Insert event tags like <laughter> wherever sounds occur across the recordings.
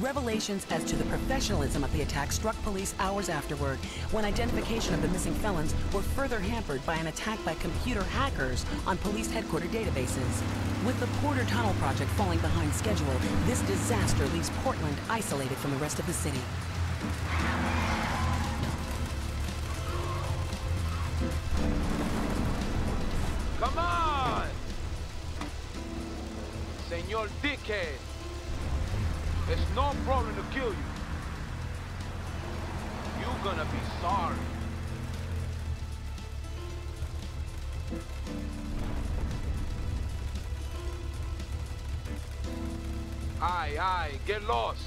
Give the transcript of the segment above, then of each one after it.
Revelations as to the professionalism of the attack struck police hours afterward, when identification of the missing felons were further hampered by an attack by computer hackers on police headquarters databases. With the Porter Tunnel project falling behind schedule, this disaster leaves Portland isolated from the rest of the city. Come on! Senor Dickhead! No problem to kill you. You're gonna be sorry. Aye, aye, get lost.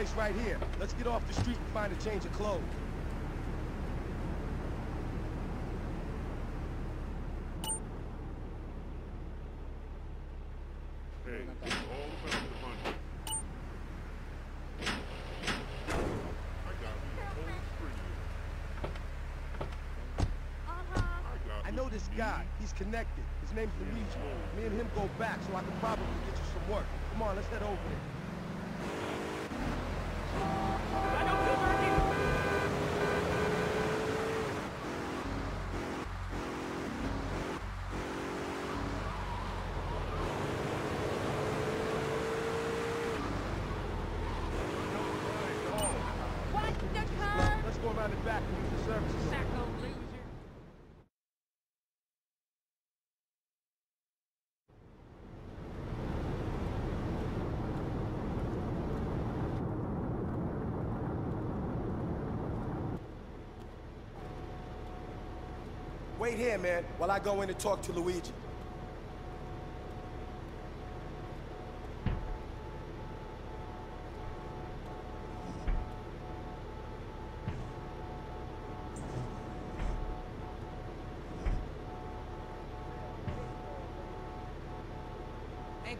Place right here. Let's get off the street and find a change of clothes. Hey, all about the money. I got me a whole string of them. I got I know this guy. He's connected. His name's Luigi. Me and him go back, so I can probably get you some work. Come on, let's head over there. Let's go around the back and use the services. Wait here, man, while I go in and talk to Luigi.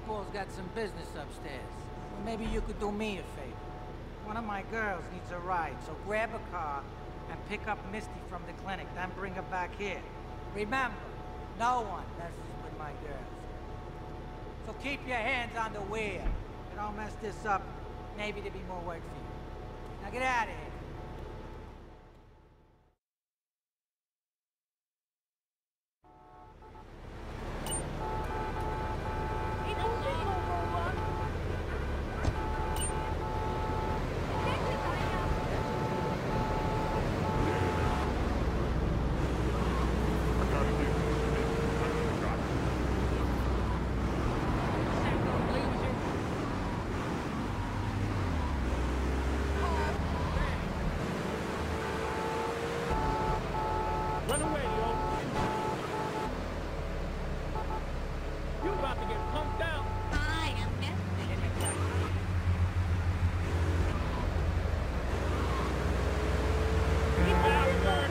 Ball's got some business upstairs. Maybe you could do me a favor. One of my girls needs a ride, so grab a car and pick up Misty from the clinic, then bring her back here. Remember, no one messes with my girls. So keep your hands on the wheel. You don't mess this up, maybe there'll be more work for you. Now get out of here. I gotta get this shit. I got Run away, yo. You about to get punked out. I am Misty. Bastard. Like that.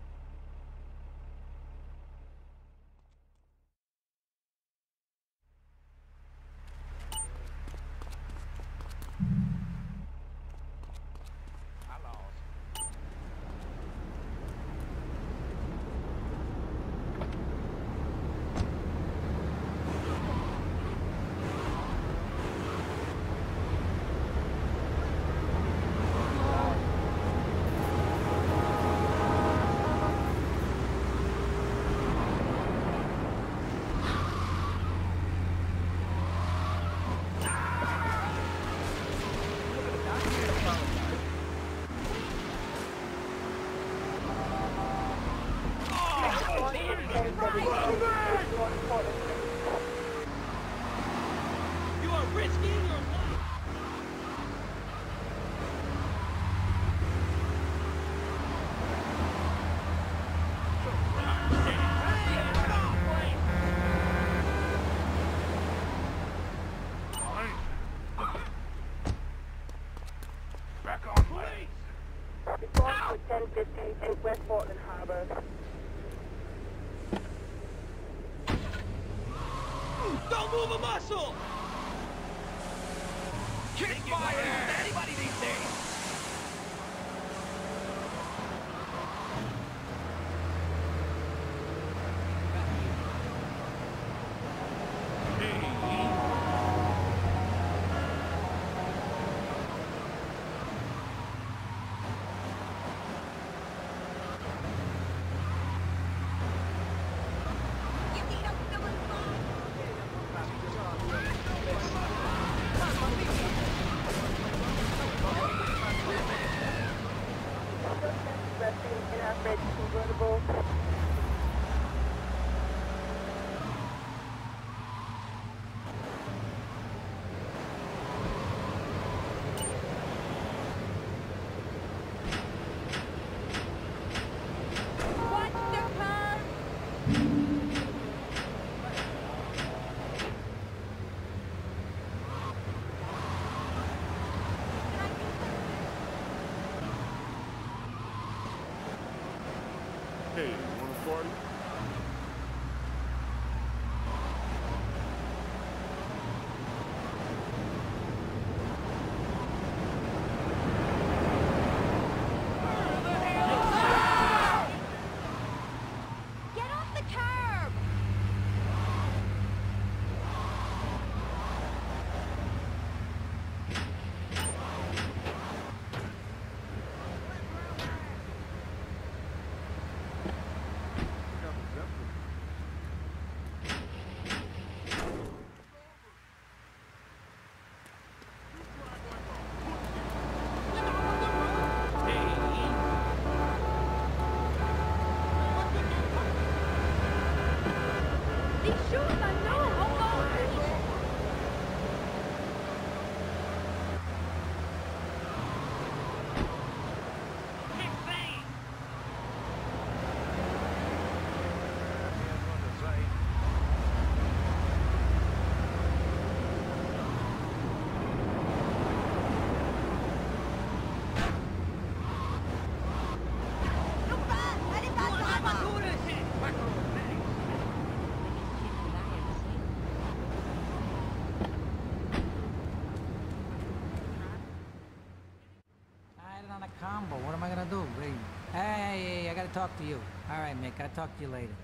Gotta talk to you. All right, Mick, I'll talk to you later.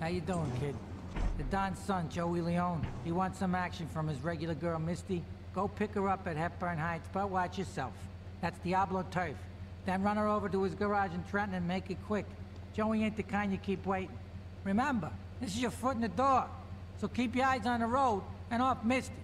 How you doing, kid? The Don's son, Joey Leone. He wants some action from his regular girl, Misty. Go pick her up at Hepburn Heights, but watch yourself. That's Diablo Turf. Then run her over to his garage in Trenton and make it quick. Joey ain't the kind you keep waiting. Remember, this is your foot in the door. So keep your eyes on the road and off Misty.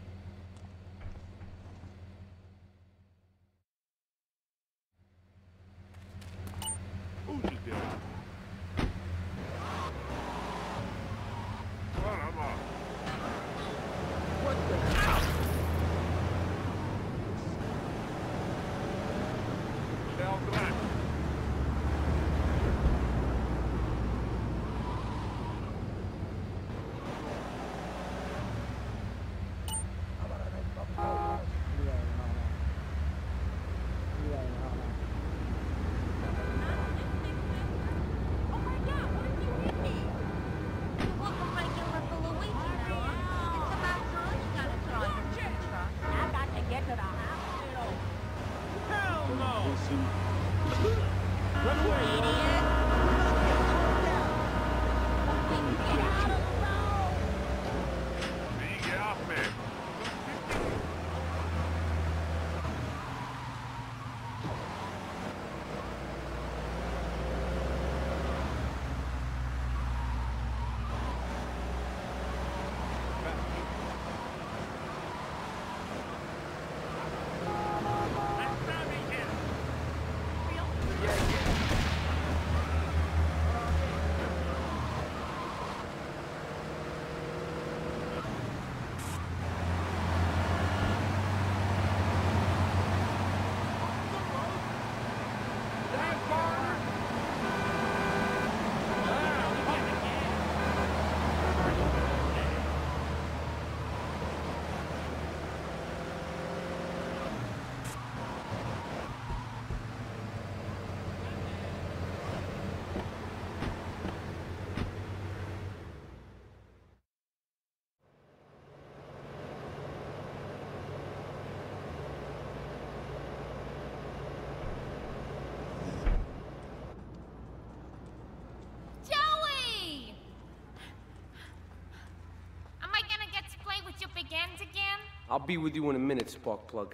I'll be with you in a minute, Sparkplug.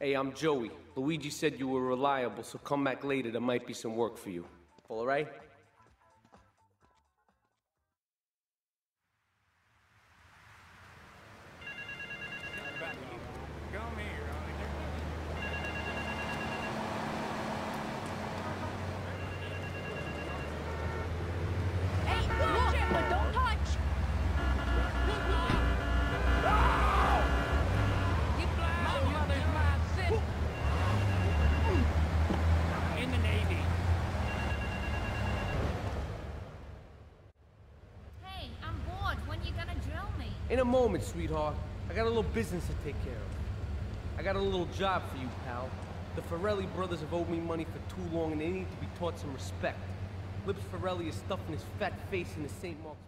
Hey, I'm Joey. Luigi said you were reliable, so come back later. There might be some work for you. All right? Moment, sweetheart. I got a little business to take care of. I got a little job for you, pal. The Forelli brothers have owed me money for too long, and they need to be taught some respect. Lips Forelli is stuffing his fat face in the St. Mark's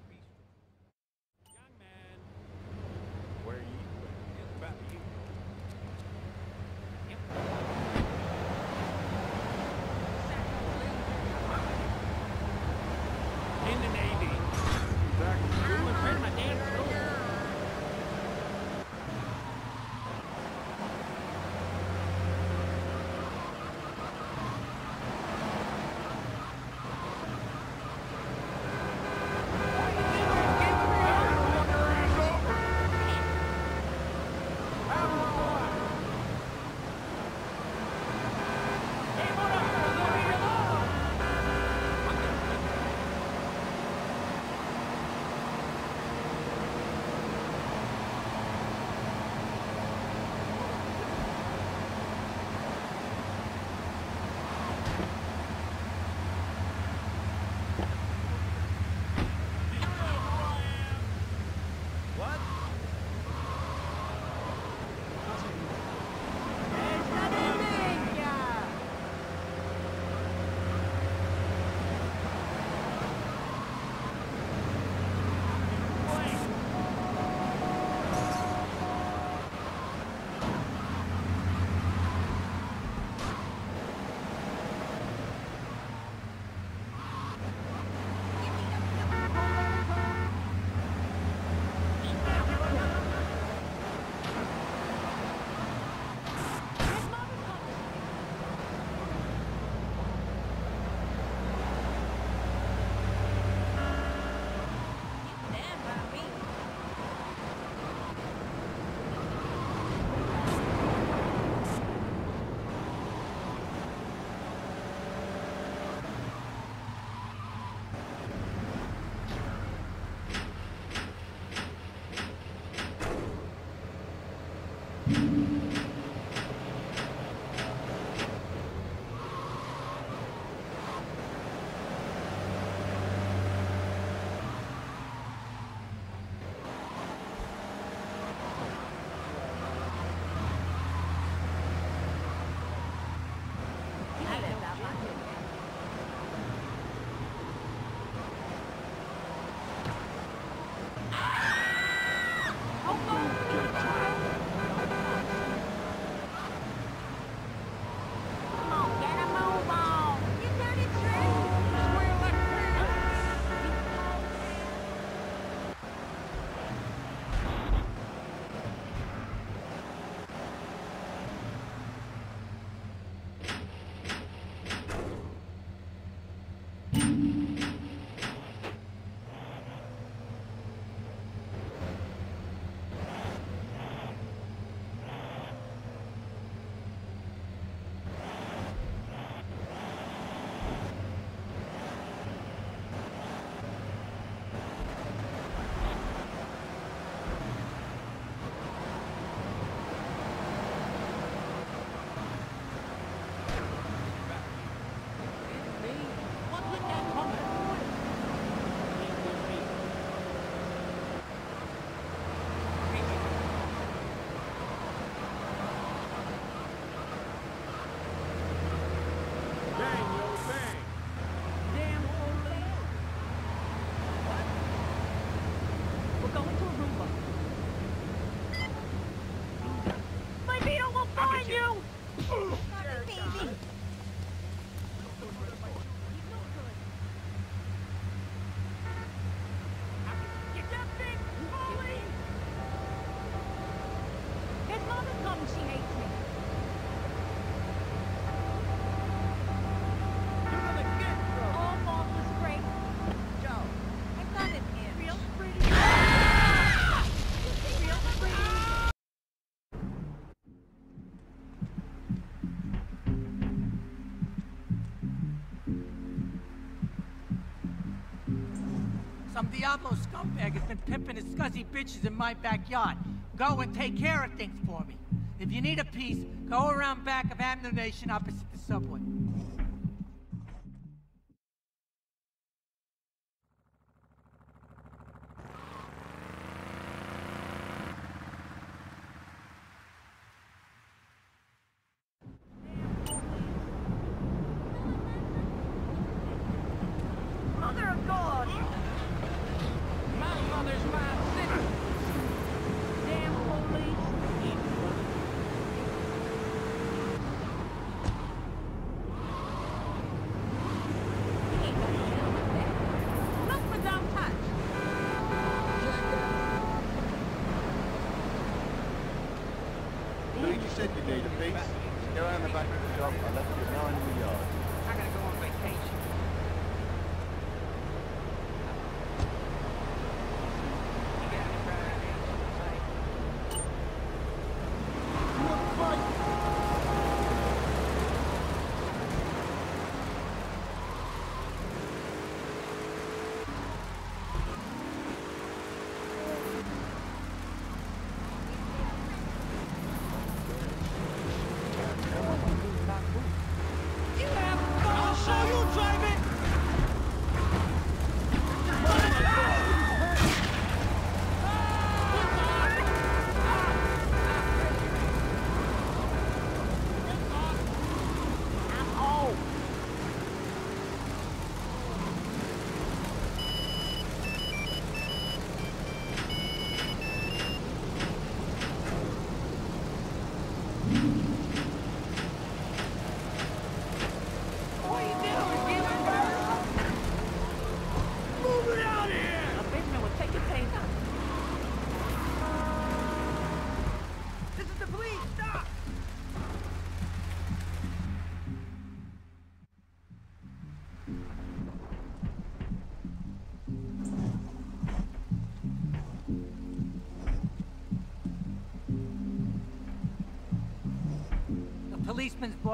Some Diablo scumbag has been pimping his scuzzy bitches in my backyard. Go and take care of things for me. If you need a piece, go around back of Ammu-Nation opposite the subway.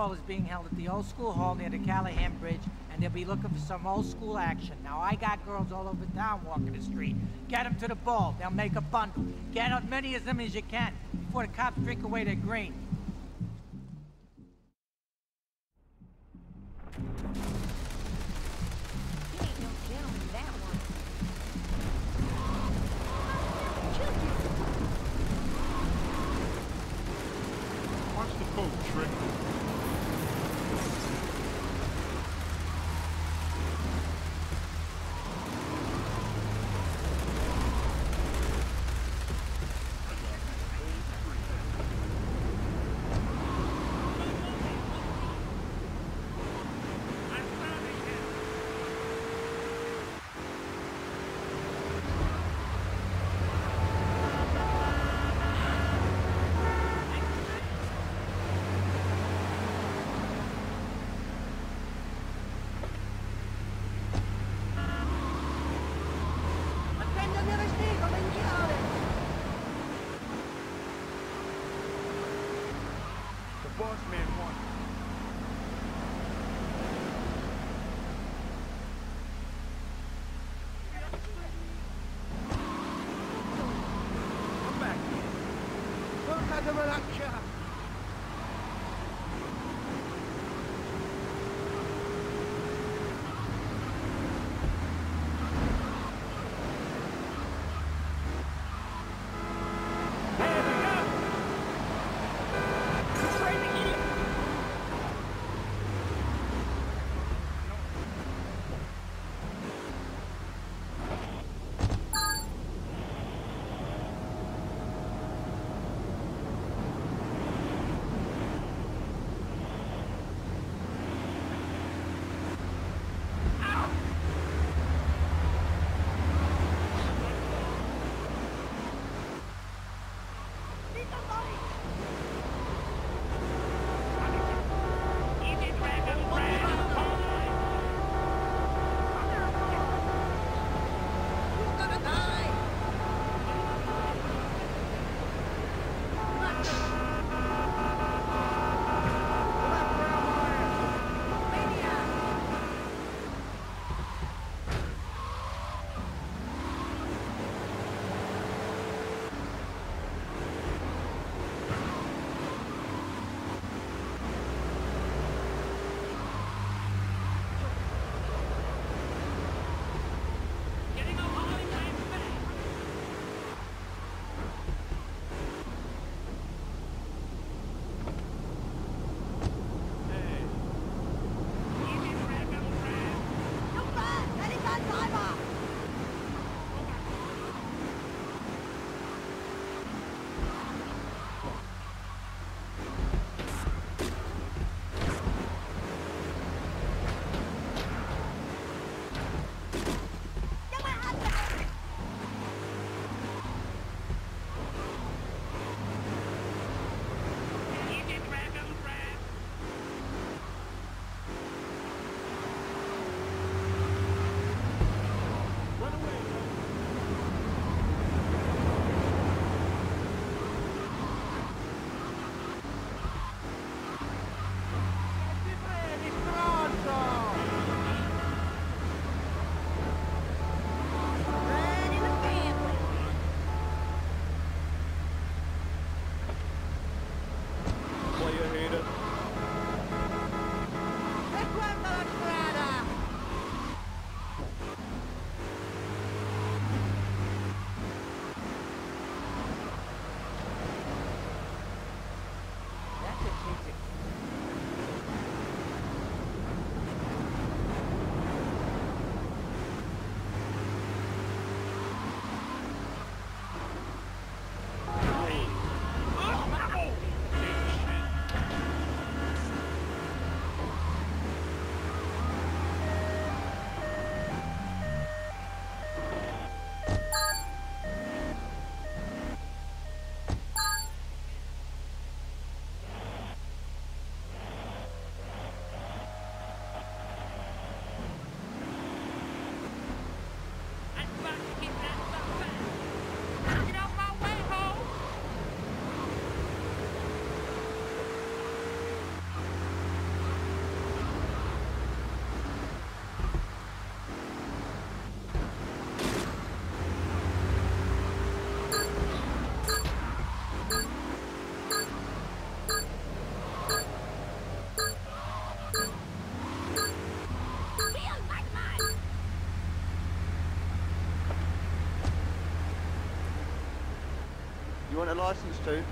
Policeman's is being held at the old school hall near the Callahan Bridge, and they'll be looking for some old school action. Now, I got girls all over town walking the street. Get them to the ball. They'll make a bundle. Get as many of them as you can before the cops drink away their green. He ain't no gentleman, that one. Watch the boat, Trick. The boss man won. Come back here. Look at license too?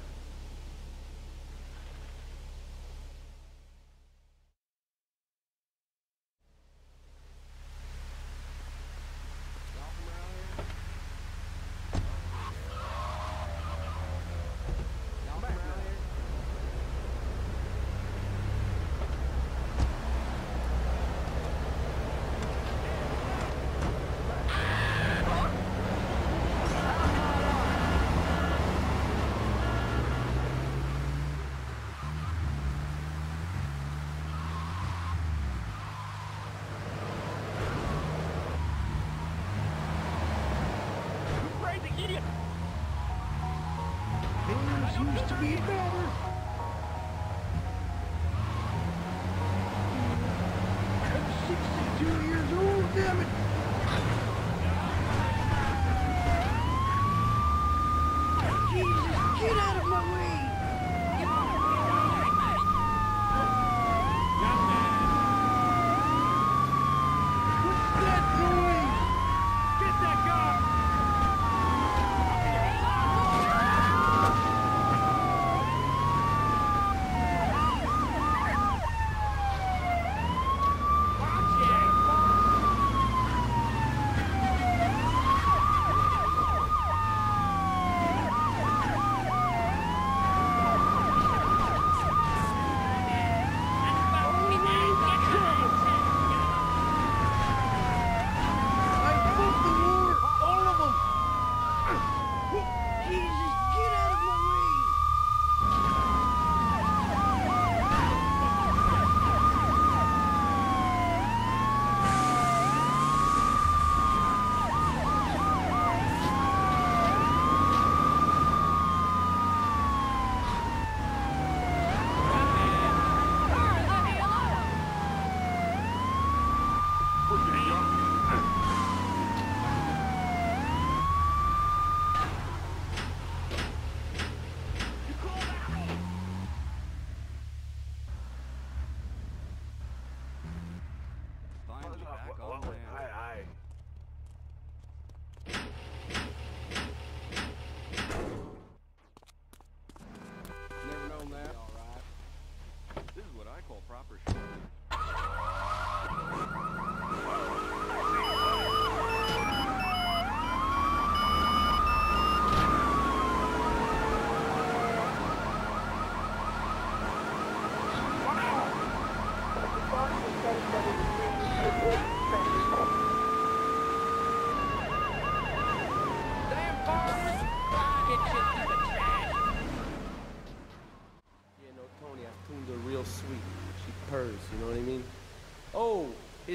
Used to be better.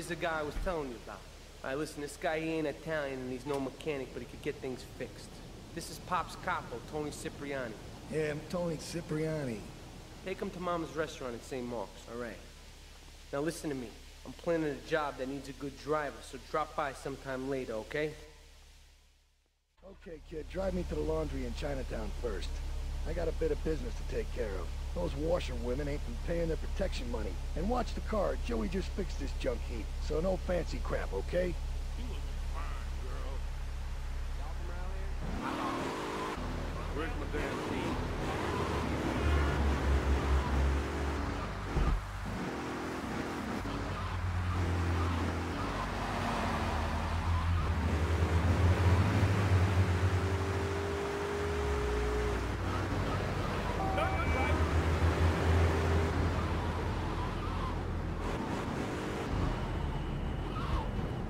Here's the guy I was telling you about. All right, listen, this guy, he ain't Italian and he's no mechanic, but he could get things fixed. This is Pop's Capo, Toni Cipriani. Yeah, I'm Toni Cipriani. Take him to Mama's restaurant at St. Mark's, all right? Now listen to me. I'm planning a job that needs a good driver, so drop by sometime later, okay? Okay, kid, drive me to the laundry in Chinatown first. I got a bit of business to take care of. Those washerwomen ain't been paying their protection money. And watch the car. Joey just fixed this junk heap. So no fancy crap, okay? Where's my damn key?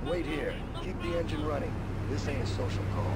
Wait here. Keep the engine running. This ain't a social call.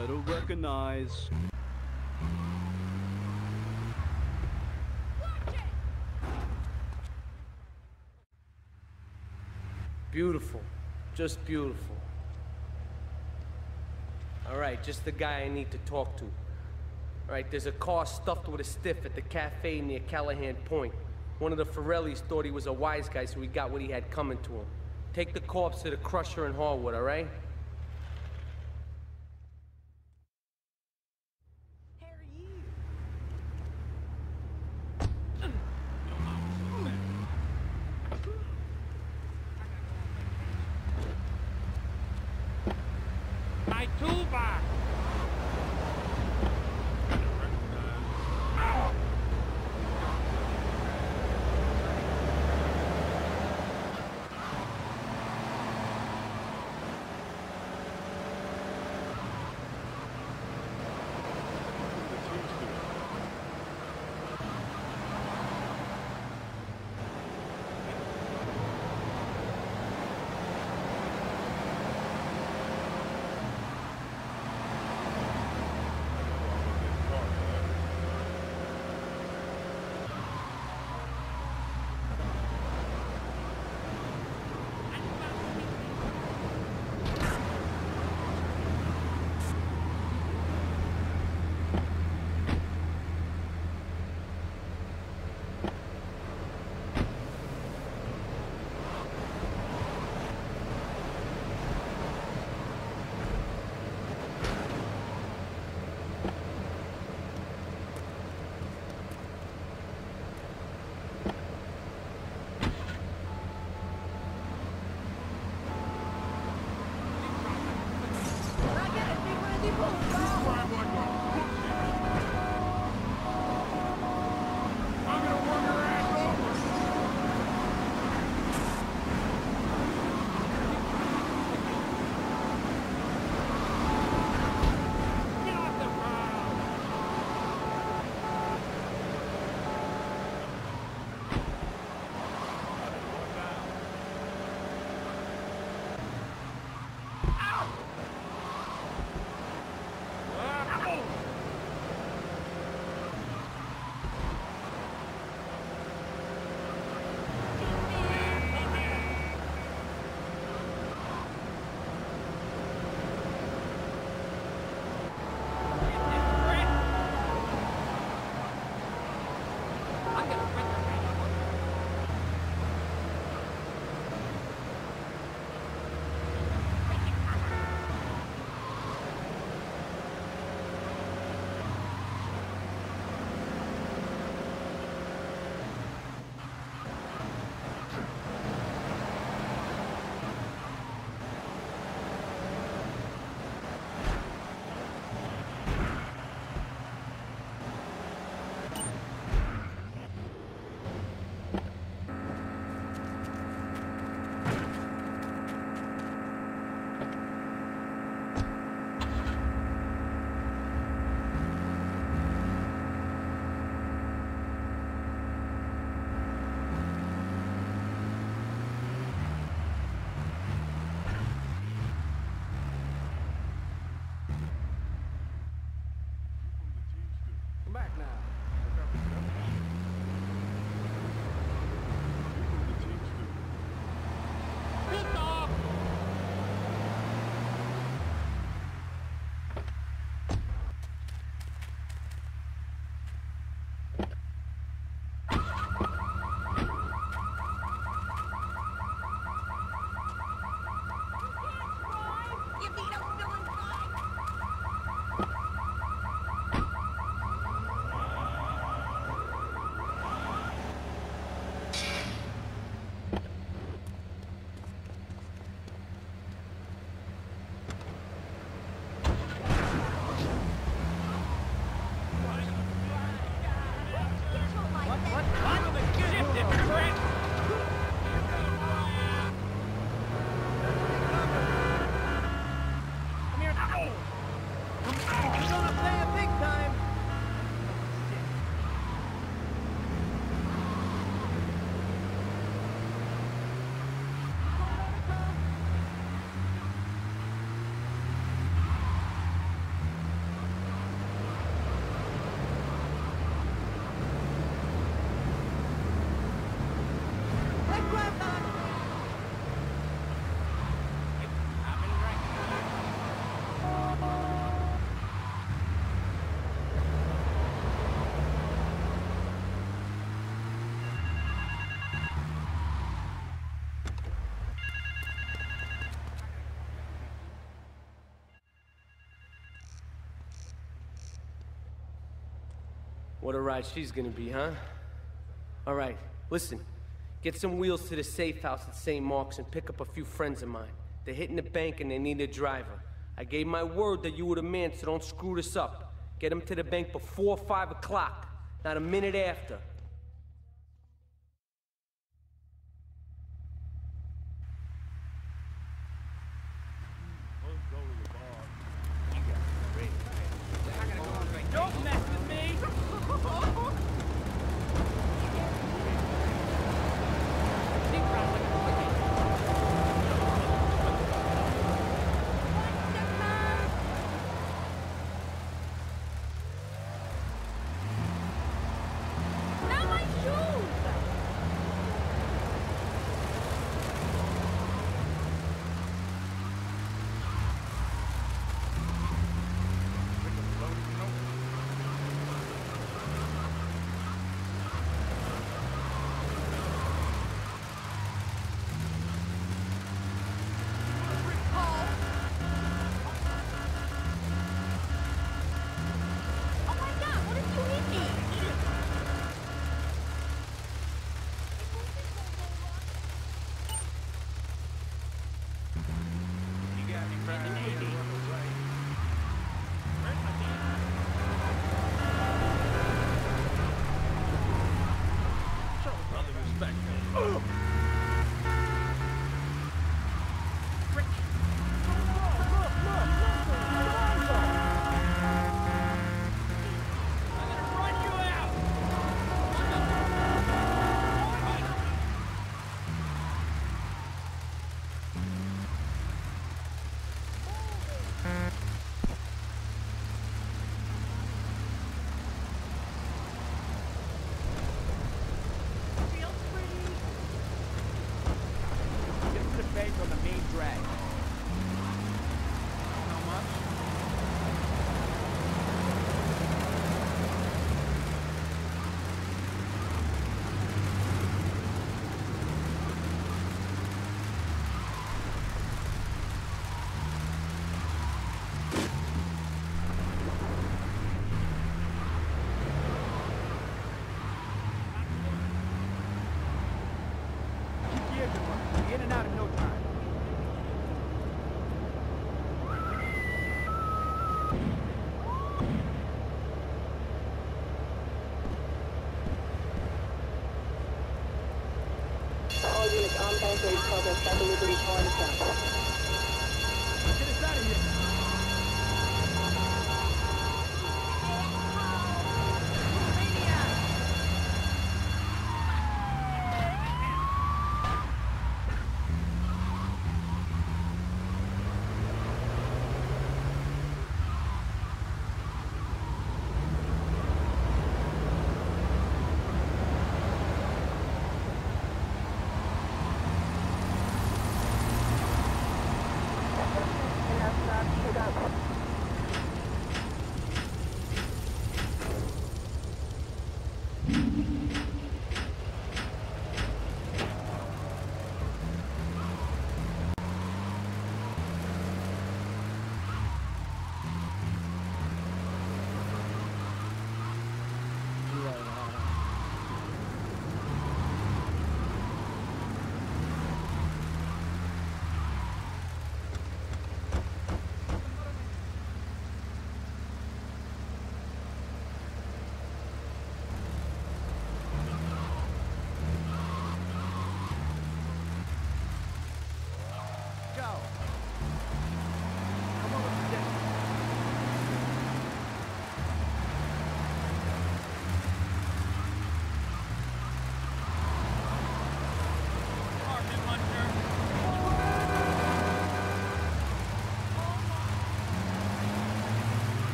Better recognize. Beautiful. Just beautiful. Alright, just the guy I need to talk to. Alright, there's a car stuffed with a stiff at the cafe near Callahan Point. One of the Forellis thought he was a wise guy, so he got what he had coming to him. Take the corpse to the crusher in Harwood, alright? What a ride she's gonna be, huh? All right, listen. Get some wheels to the safe house at St. Mark's and pick up a few friends of mine. They're hitting the bank and they need a driver. I gave my word that you were the man, so don't screw this up. Get them to the bank before 5 o'clock, not a minute after. Units on bank ready progress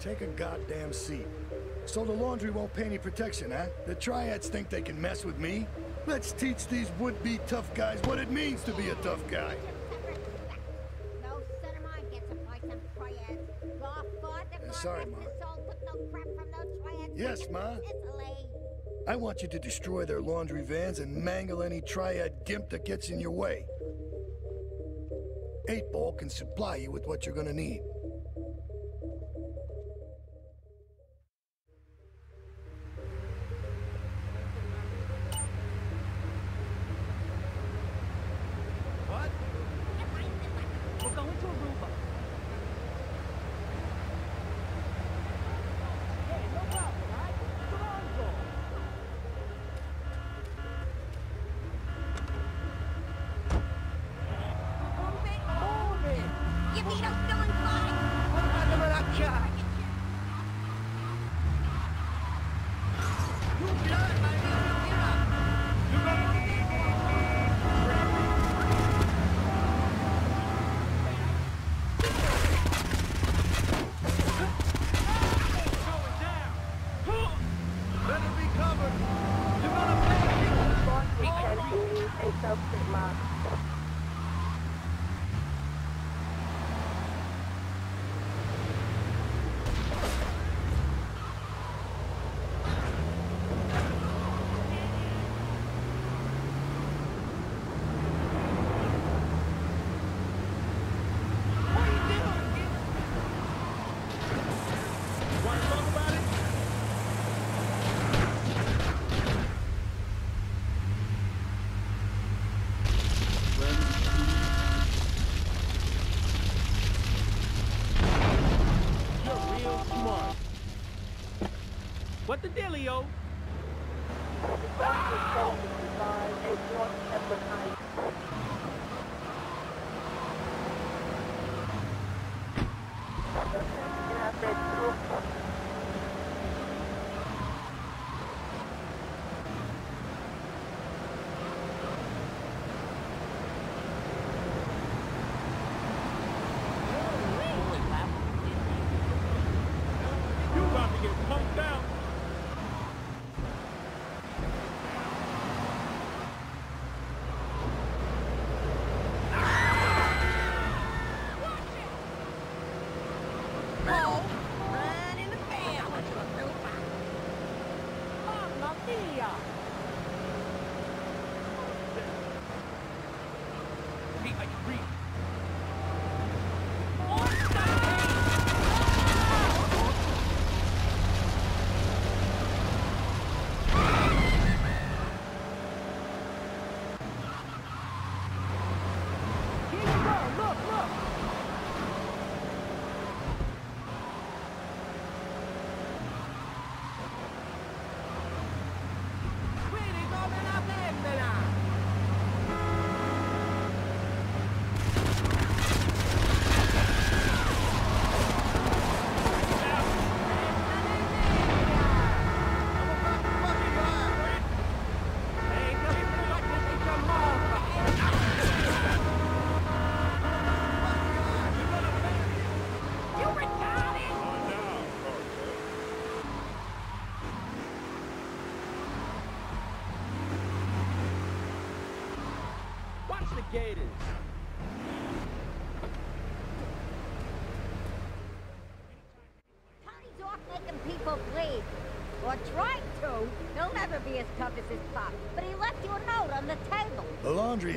Take a goddamn seat. So the laundry won't pay any protection, huh? The triads think they can mess with me? Let's teach these would-be tough guys what it means to be a tough guy. Eh, sorry, Ma. Yes, Ma. I want you to destroy their laundry vans and mangle any triad gimp that gets in your way. Eight Ball can supply you with what you're gonna need.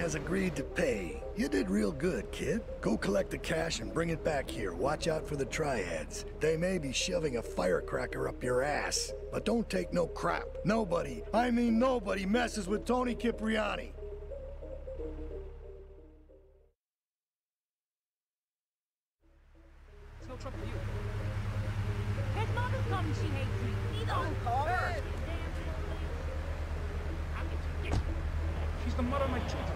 has agreed to pay. You did real good, kid. Go collect the cash and bring it back here. Watch out for the triads. They may be shoving a firecracker up your ass. But don't take no crap. Nobody, I mean nobody, messes with Toni Cipriani. No trouble for you. His she hates me. She's the mother of my children.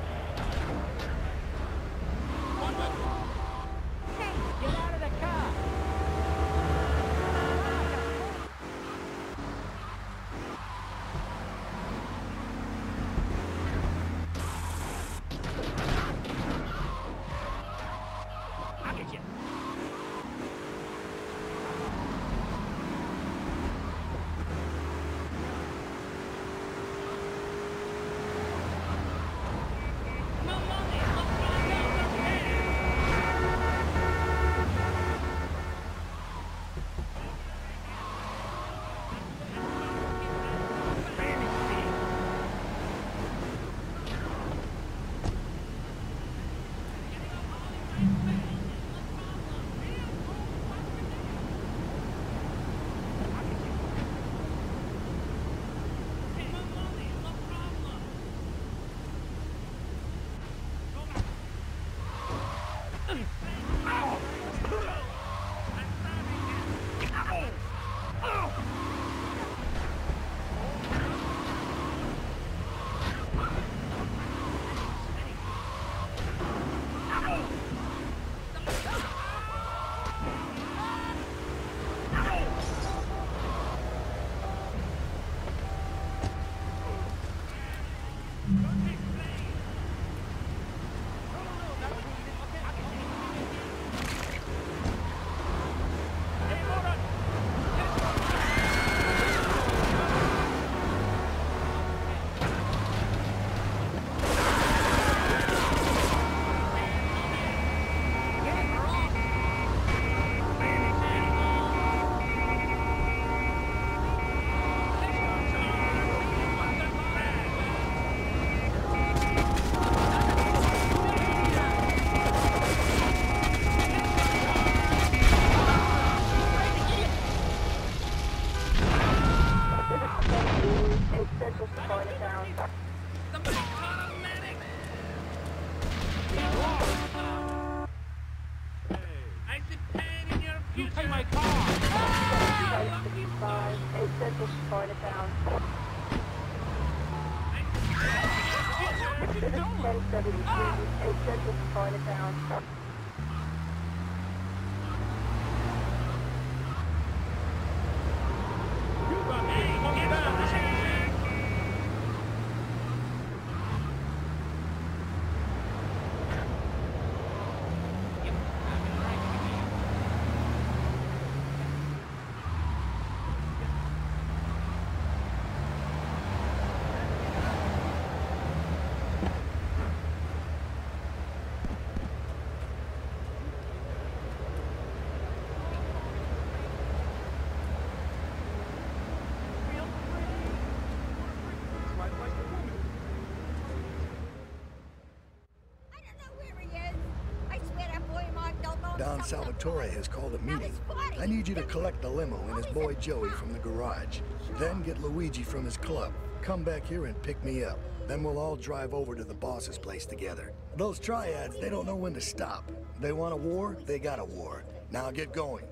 Salvatore has called a meeting. I need you to collect the limo and his boy Joey from the garage. Then get Luigi from his club. Come back here and pick me up. Then we'll all drive over to the boss's place together. Those triads, they don't know when to stop. They want a war, they got a war. Now get going.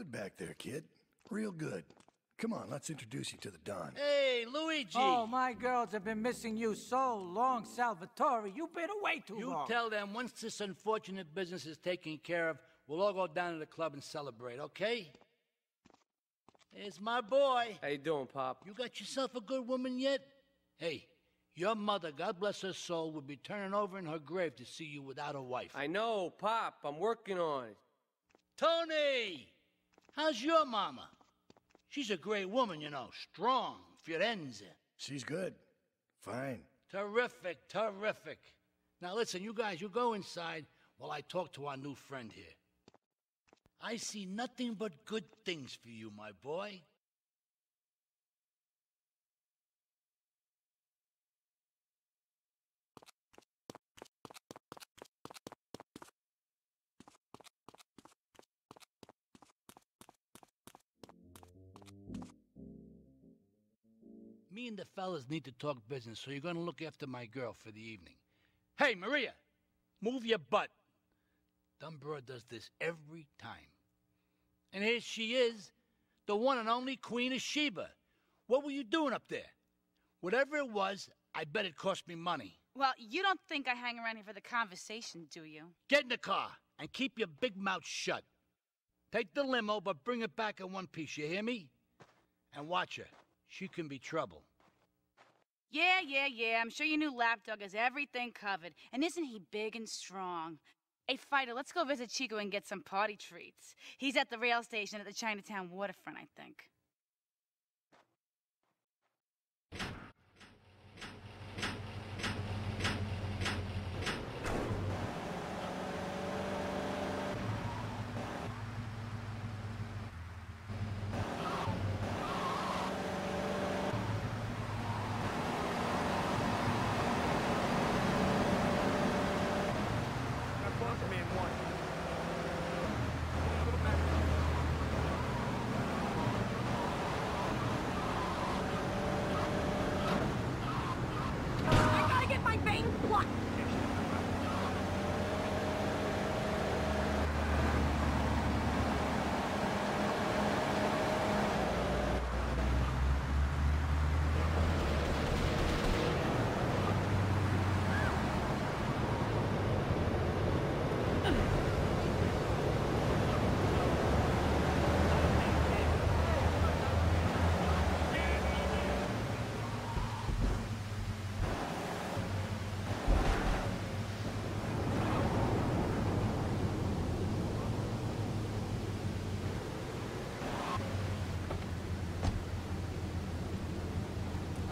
You good back there, kid. Real good. Come on, let's introduce you to the Don. Hey, Luigi! Oh, my girls have been missing you so long, Salvatore. You've been away too You long. You tell them once this unfortunate business is taken care of, we'll all go down to the club and celebrate, okay? It's my boy. How you doing, Pop? You got yourself a good woman yet? Hey, your mother, God bless her soul, would be turning over in her grave to see you without a wife. I know, Pop. I'm working on it. Toni! How's your mama? She's a great woman, you know. Strong. Firenze. She's good. Fine. Terrific, terrific. Now listen, you guys, you go inside while I talk to our new friend here. I see nothing but good things for you, my boy. Me and the fellas need to talk business, so you're gonna look after my girl for the evening. Hey, Maria, move your butt. Dumbro does this every time. And here she is, the one and only Queen of Sheba. What were you doing up there? Whatever it was, I bet it cost me money. Well, you don't think I hang around here for the conversation, do you? Get in the car and keep your big mouth shut. Take the limo, but bring it back in one piece, you hear me? And watch her. She can be trouble. Yeah, yeah, yeah. I'm sure your new lapdog has everything covered. And isn't he big and strong? Hey, Fido, let's go visit Chico and get some party treats. He's at the rail station at the Chinatown waterfront, I think. I gotta get my veins plucked.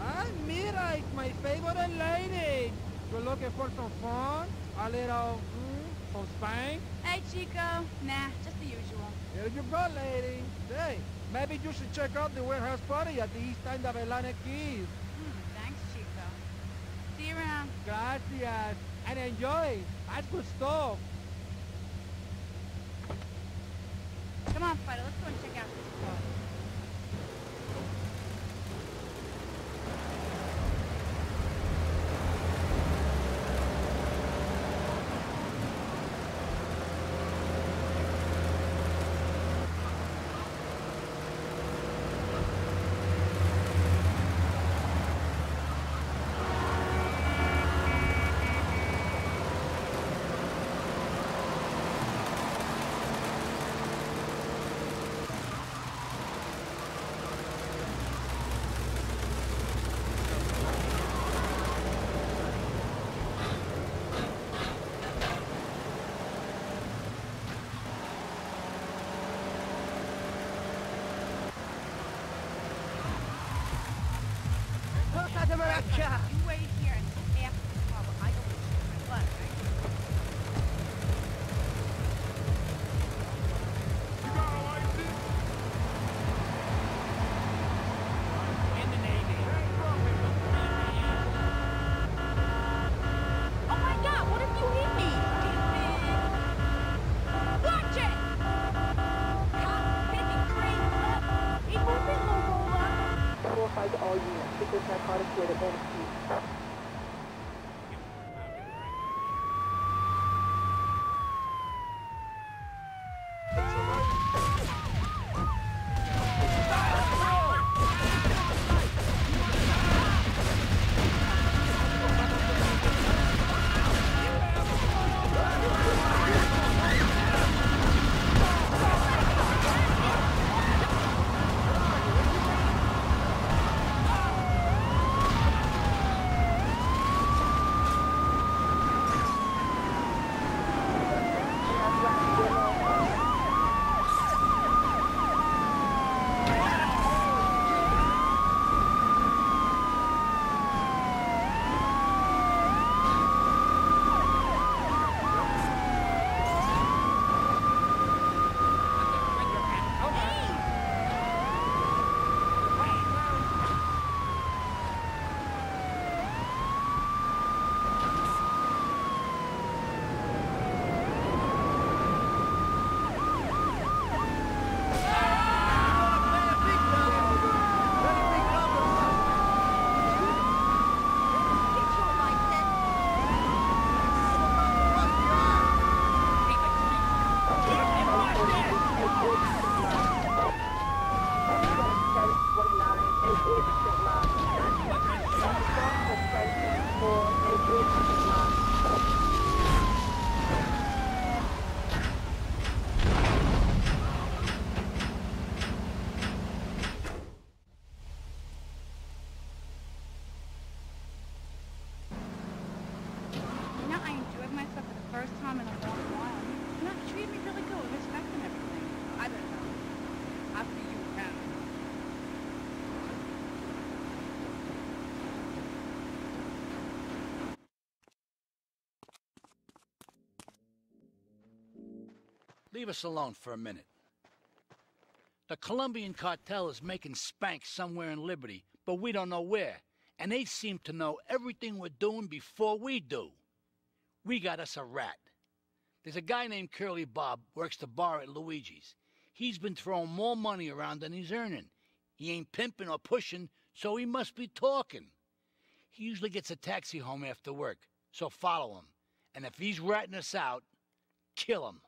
Ah, mira, it's my favorite lady. You're looking for some fun? A little, mm, some spank? Hey, Chico. Nah, just the usual. Here you go, lady. Hey, maybe you should check out the warehouse party at the east end of Atlantic Quays. Hmm, thanks, Chico. See you around. Gracias. And enjoy. That's good stuff. Come on, Fido, Leave us alone for a minute. The Colombian cartel is making spank somewhere in Liberty, but we don't know where. And they seem to know everything we're doing before we do. We got us a rat. There's a guy named Curly Bob, works the bar at Luigi's. He's been throwing more money around than he's earning. He ain't pimping or pushing, so he must be talking. He usually gets a taxi home after work, so follow him. And if he's ratting us out, kill him.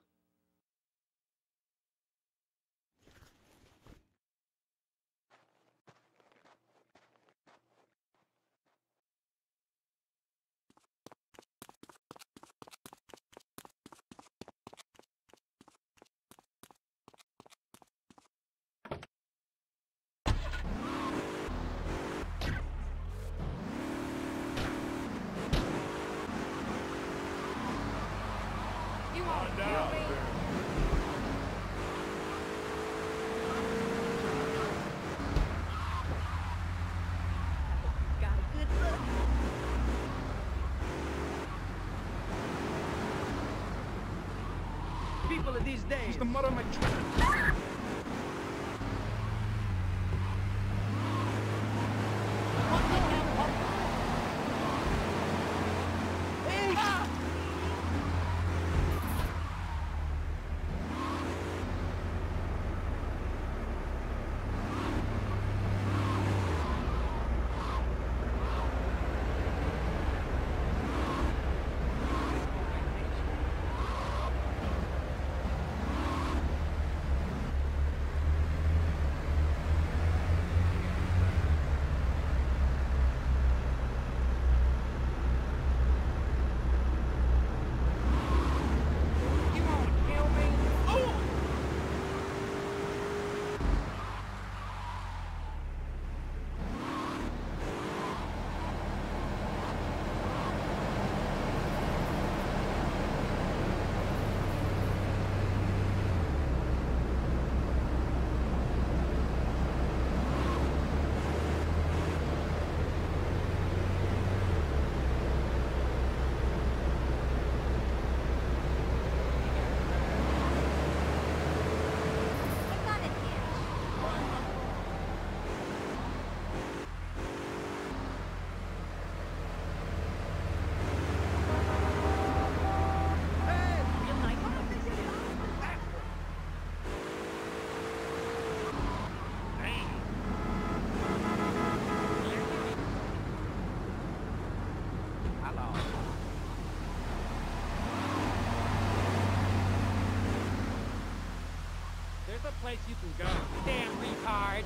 There's a place you can go. Damn retard.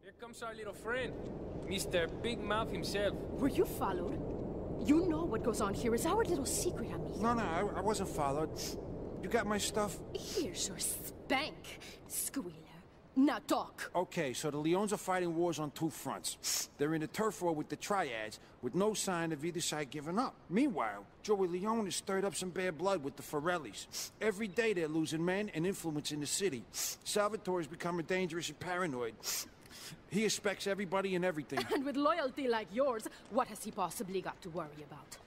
Here comes our little friend, Mr. Big Mouth himself. Were you followed? You know what goes on here is our little secret, amigo. No, no, I, I wasn't followed. You got my stuff? Here's your spank, squealer. Now talk. Okay, so the Leones are fighting wars on two fronts. They're in a turf war with the Triads, with no sign of either side giving up. Meanwhile, Joey Leone has stirred up some bad blood with the Forellis. Every day they're losing men and influence in the city. Salvatore's becoming dangerous and paranoid. He expects everybody and everything. <laughs> And with loyalty like yours, what has he possibly got to worry about?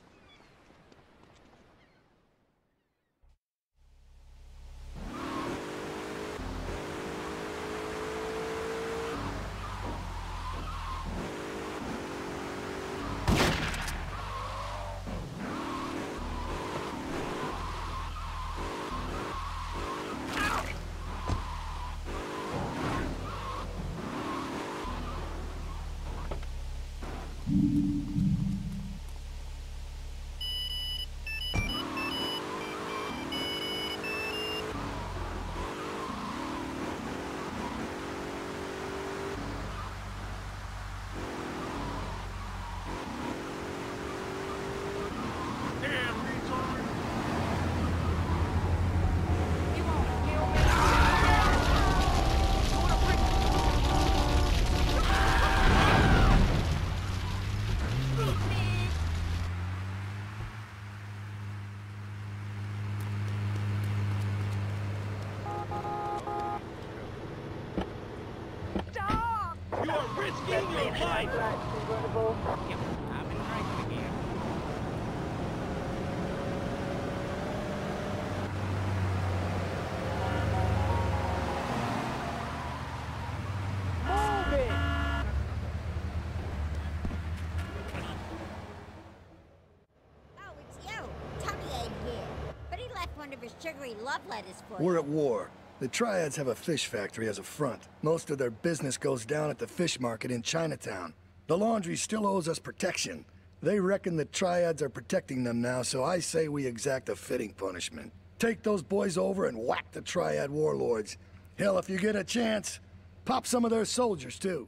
Sugary love letters for We're you. at war. The Triads have a fish factory as a front. Most of their business goes down at the fish market in Chinatown. The laundry still owes us protection. They reckon the Triads are protecting them now, so I say we exact a fitting punishment. Take those boys over and whack the Triad warlords. Hell, if you get a chance, pop some of their soldiers, too.